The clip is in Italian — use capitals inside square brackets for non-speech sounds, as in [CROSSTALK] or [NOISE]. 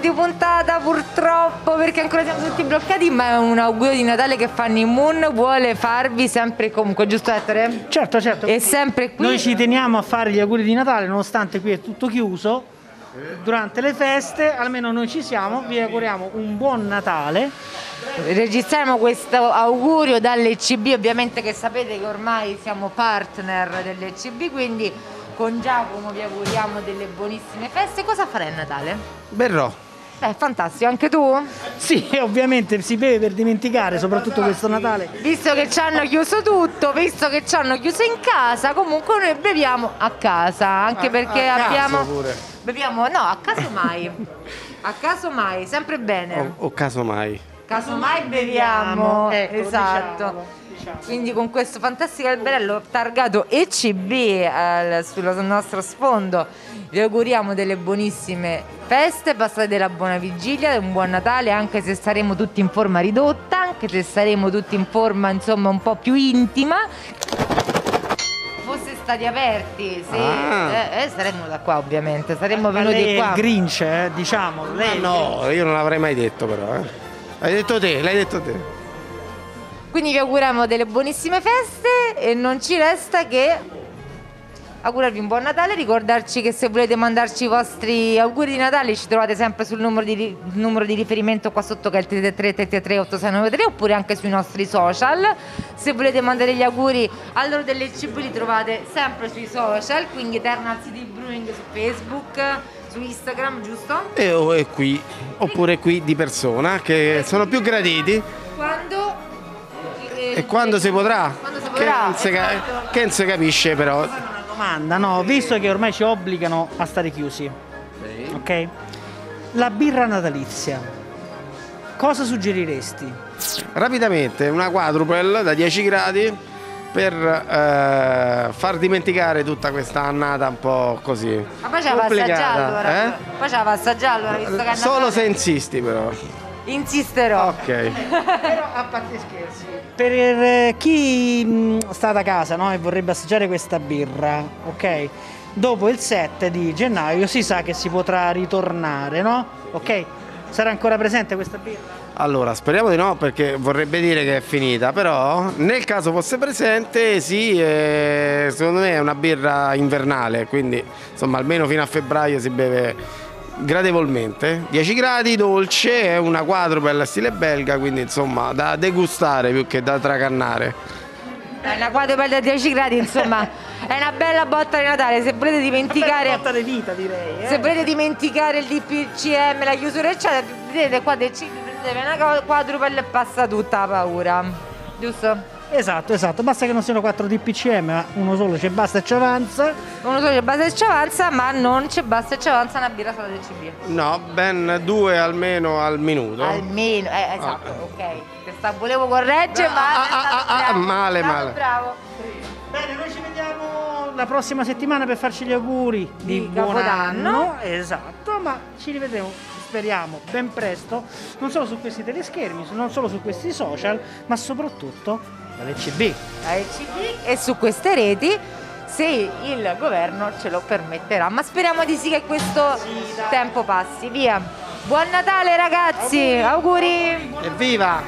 di puntata purtroppo perché ancora siamo tutti bloccati, ma è un augurio di Natale che Fanny Moon vuole farvi sempre comunque, giusto Ettore? Certo, certo. E sempre qui. Noi ci teniamo a fare gli auguri di Natale nonostante qui è tutto chiuso. Durante le feste, almeno noi ci siamo, vi auguriamo un buon Natale. Registriamo questo augurio dall'ECB, ovviamente che sapete che ormai siamo partner dell'ECB, quindi con Giacomo vi auguriamo delle buonissime feste. Cosa farai a Natale? Berrò. Beh, fantastico, anche tu? Sì, [LAUGHS] ovviamente si beve per dimenticare, soprattutto questo Natale. Visto che ci hanno chiuso tutto, visto che ci hanno chiuso in casa, comunque noi beviamo a casa, anche A- perché a caso abbiamo... pure. Beviamo, no, a caso mai. a caso mai, sempre bene. O, o casomai. Casomai beviamo, Ecco, esatto. diciamolo, diciamo. Quindi con questo fantastico alberello targato ECB al- sul nostro sfondo vi auguriamo delle buonissime feste, passate della buona vigilia, un buon Natale anche se saremo tutti in forma ridotta, anche se saremo tutti in forma insomma un po' più intima. Fosse stati aperti, sì, Ah. eh, eh, saremmo da qua ovviamente, saremmo Ma venuti lei è qua. il Grinch, eh, diciamolo. Lei No, io non l'avrei mai detto però. Eh. L'hai detto te, l'hai detto te. Quindi vi auguriamo delle buonissime feste e non ci resta che augurarvi un buon Natale, ricordarci che se volete mandarci i vostri auguri di Natale ci trovate sempre sul numero di, numero di riferimento qua sotto che è il 333 8693 oppure anche sui nostri social. Se volete mandare gli auguri a loro dell'ECB li trovate sempre sui social, quindi Eternal City Brewing su Facebook, su Instagram, giusto? E, o è qui, oppure qui di persona, che sono più graditi. Quando... E quando si potrà? Quando si Che potrà, non si, esatto. che non si capisce però. Una domanda, no, visto che ormai ci obbligano a stare chiusi, ok? La birra natalizia, cosa suggeriresti? Rapidamente, una quadruple da 10 gradi per eh, far dimenticare tutta questa annata un po' così. Ma poi ce la va a complicata, assaggiare allora. eh? Poi ce la va a assaggiare allora, visto che è Solo se insisti però. Insisterò. Ok. Però a parte scherzi. Per eh, chi mh, sta da casa no, e vorrebbe assaggiare questa birra, ok? Dopo il 7 di gennaio si sa che si potrà ritornare, no? Ok? Sarà ancora presente questa birra? Allora, speriamo di no perché vorrebbe dire che è finita, però nel caso fosse presente sì, eh, secondo me è una birra invernale, quindi insomma almeno fino a febbraio si beve gradevolmente. 10 gradi, dolce, è una quadruple stile belga, quindi insomma da degustare più che da tracannare. È una quadrupla da 10 gradi, insomma, è una bella botta di Natale. Se volete dimenticare. botta di vita direi. eh. Se volete dimenticare il DPCM, la chiusura eccetera, vedete qua del prendete una quadrupla e passa tutta la paura. Giusto? Esatto, esatto, basta che non siano 4 DPCM, ma uno solo ci basta e ci avanza. Uno solo c'è basta e ci avanza, ma non c'è basta e ci avanza una birra solo del CB. No, ben due almeno al minuto. Almeno, eh, esatto, ok. Te sta- volevo correggere, Ah, ma ah, stato ah, ah, bravo, male, bravo, male. Bravo. Bene, noi ci vediamo la prossima settimana per farci gli auguri di, Di buon Capodanno. anno. Esatto, ma ci rivedremo, speriamo, ben presto, non solo su questi teleschermi, non solo su questi social, ma soprattutto dall'ECB. La ECB e su queste reti se il governo ce lo permetterà. Ma speriamo di sì che questo tempo passi. Via. Buon Natale ragazzi, auguri. Evviva!